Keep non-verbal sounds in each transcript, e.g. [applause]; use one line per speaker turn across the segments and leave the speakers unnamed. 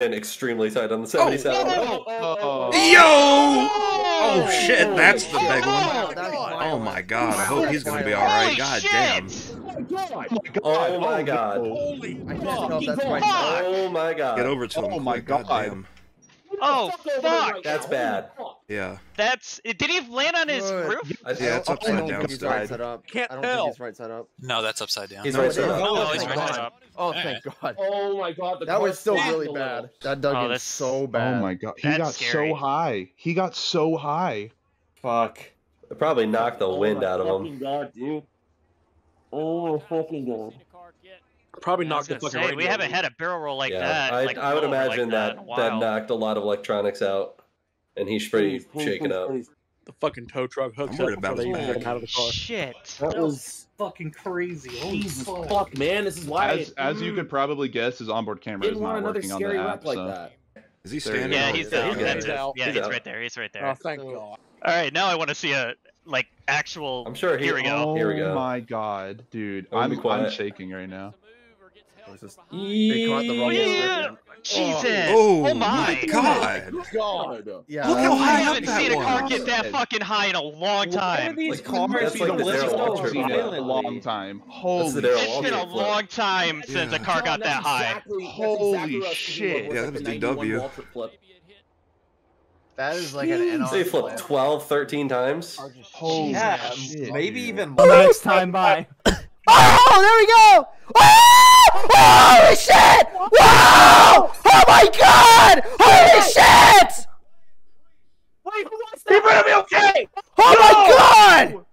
in extremely tight on the 77.
Oh,
Yo! Oh, oh shit, oh, that's the oh, big
Wow,
one.
that's
Oh
violent.
my god, I hope he's gonna be alright. God damn.
Oh my god.
Holy
I can't tell if that's
fuck.
Oh my god.
Get over to him.
Oh my
quick,
God.
damn.
Oh fuck!
That's bad.
Yeah.
That's it. Did he land on his
Good.
roof?
I,
Yeah, it's
I
upside
don't
down
think he's right side up.
Can't
I don't
tell.
think he's right side up.
No, that's upside down.
He's
No,
right side up.
No,
Oh,
he's
thank
right
God.
side up.
Oh, thank God.
Oh my god, the
That was
car's
still really bad. That dug
Oh,
in
that's-
so bad.
Oh my god, he
That's
got
scary.
so high. He got so high.
Fuck.
It probably knocked the
Oh
wind out of him.
fucking God, dude. Oh my fucking god. Probably knocked the fucking
say, we haven't had a barrel roll like
yeah,
that.
I,
like,
I would imagine
like that,
that that knocked a lot of electronics out, and he's pretty
Please, please,
shaken
please,
up.
please. The fucking tow truck hooks
I'm
up
about
before they even get
back.
him out of the car.
Shit.
That was
fucking crazy. Holy
Jesus
fuck.
fuck, man. This is why.
As as you mm. could probably guess, his onboard camera is
didn't want
not working on the app.
like
so.
that.
Is he
There
standing?
Yeah,
on
he's
it?
there.
He's
He's,
out.
that's it.
out.
Yeah,
He's
he's right there. He's right
Oh,
there.
thank
So-
God.
All right, now I want to see a like actual.
I'm sure he.
Here we go.
Oh, oh
Here we go.
my god, dude,
I'm
I'm
be
I'm
quiet.
shaking right now.
It was just- They caught the wrong
Yeah. Jesus!
Oh,
Oh, my!
god.
God.
Yeah.
Look how
I
high up
haven't
that
seen a car
was.
get that fucking high in a long time.
these
Like,
cars
that's
be
like the
delicious
Darrell
so
Waltrip
Seen it
flip.
in a long time. Holy
the
It's been a long time since a car got that high.
Holy shit.
Yeah, that was DW.
That is like an NR.
They flipped 12, 13 times.
Holy
Yeah,
shit,
maybe
dude.
even next time by. [laughs]
Oh, there we go! [laughs] Oh! Holy shit! Wow! Oh my god! Holy shit!
Wait, who was that? He better be okay!
Oh my god!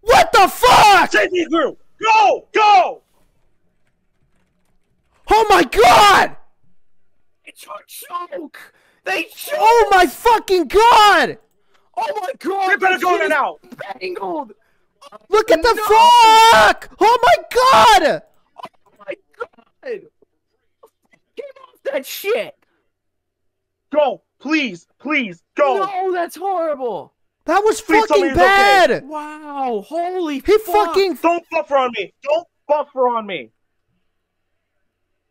What the fuck?
Safety crew! Go! Go!
Oh my god!
It's a joke! They oh choked!
Oh my fucking god!
Oh my god! They better go in now! Bangled!
Look at the fuck! Oh my god!
Oh my god! Get off that shit!
Go, please, please, go.
No, that's horrible!
That was
Please
fucking
it's okay.
bad!
Wow, holy
He
fuck.
fucking.
Don't buffer on me. Don't buffer on me.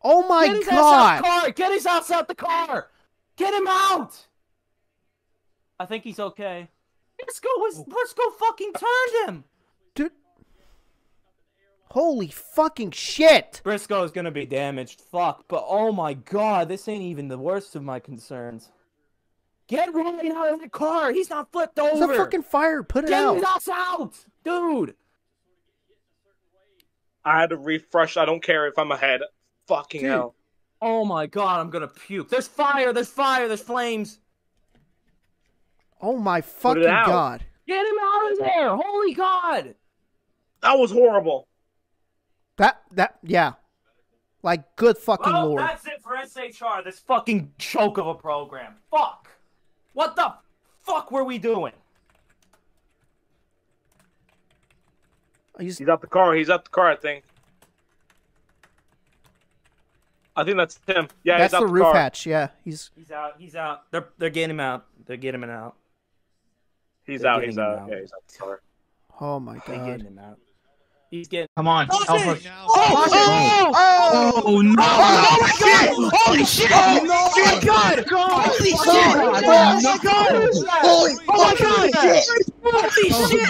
Oh my
Get his ass out
god!
the car! Get his ass out the car! Get him out!
I think he's okay.
Briscoe was Briscoe fucking turned him!
Dude. Holy fucking shit!
Briscoe is gonna be damaged. Fuck. But oh my god, this ain't even the worst of my concerns.
Get Ryan out of the car! He's not flipped over!
It's
over!
a fucking fire. Put it
Get
out.
his ass out! Dude!
I had to refresh. I don't care if I'm ahead. Fucking
Dude.
hell.
Oh my god, I'm gonna puke.
There's fire! There's fire! There's flames!
Oh my fucking god!
Get him out of there! Holy god!
That was horrible.
That that yeah. Like good fucking
Well,
lord.
that's it for SHR. This fucking choke of a program. Fuck. What the fuck were we doing?
He's
He's out the car. He's out the car. I think. I think that's him. Yeah,
that's
he's out
the
the
roof
car.
hatch. Yeah, he's
He's out. He's out. They're they're getting him out. They're getting him out.
He's
They're
out. He's out.
out.
Yeah, he's out the car.
oh my
They're getting
god.
him out. He's getting.
Come on, help oh, oh, us.
Oh,
Oh no!
Oh, oh my god! Holy shit! Oh my god! Holy shit! Oh my god! Holy oh my god! Holy shit!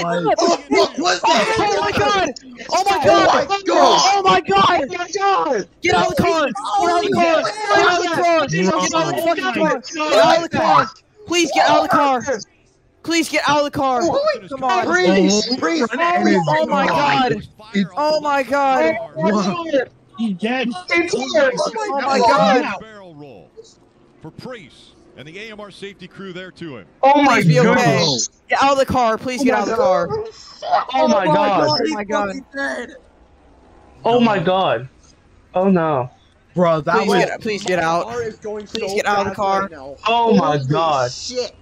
What was that?
Oh my god! Oh my god! Oh my god! Get out of the car! Get out of the car! Get out of the car! Get out of the fucking car! Get out of the car! Please get out of the car! Please get out of the car! Come on!
Please, please,
Oh my god! Oh my god!
He's dead.
Oh my god!
Barrel roll for Priest and the AMR safety crew there to him.
Oh my
Please be okay.
goodness.
Get out of the car! Please oh get out of the car!
Oh, oh my god.
Oh my god!
Oh my god. Oh no. Bro, that
Please
was.
get, please get out! Please get out of the car!
Oh my god.
Shit.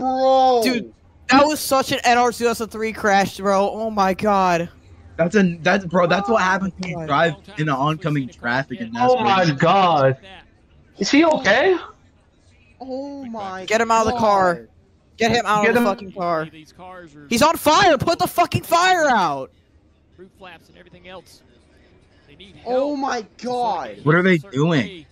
Bro.
Dude, that was such an NR 2003 crash, bro. Oh my god.
That's a that's bro. That's what happens
when you oh
drive in the oncoming traffic and
Oh my
god. Is he okay?
Oh my
Get him out of the car. Get him out
Get
of the
him-
fucking car.
These cars are
He's on fire! Put the fucking fire out!
roof flaps and everything else.
Oh my god.
What are they doing?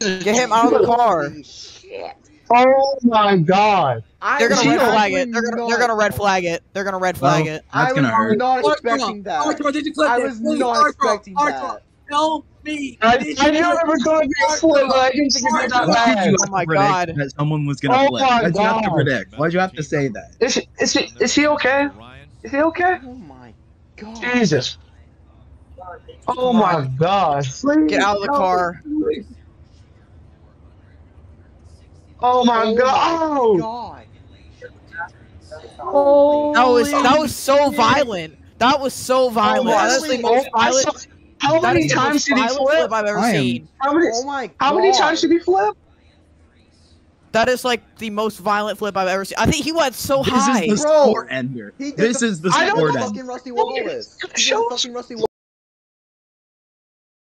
Get him out of the car.
Holy shit.
Oh my god.
I
They're gonna red flag it. They're gonna they're gonna red flag it. They're gonna red flag
Well,
it.
I
That's gonna
was
hurt.
not expecting that. I was not expecting that.
Help me!
I, I knew it was going to be a flip, but I didn't think it was that
Why
bad.
you- Oh my God.
That someone was gonna
Oh
flip.
my
Why'd you have to predict? Why'd you have to say that?
Is he, is he, is he okay? Is he okay?
Oh my god.
Jesus. Oh my god.
Get out of the car.
Oh my
Oh
god. Oh.
god.
That was that was so violent. That was so oh, violent. That is the most violent.
saw- How many times
most
did he flip?
flip I've ever seen.
How many,
Oh my god.
how many times did he flip?
That is like the most violent flip I've ever seen. I think he went so
This
high.
is the
Bro,
sport ender.
He did
This
the-
is the
I don't
sport
know
ender.
fucking Rusty Wallace. He did
Show-
fucking Rusty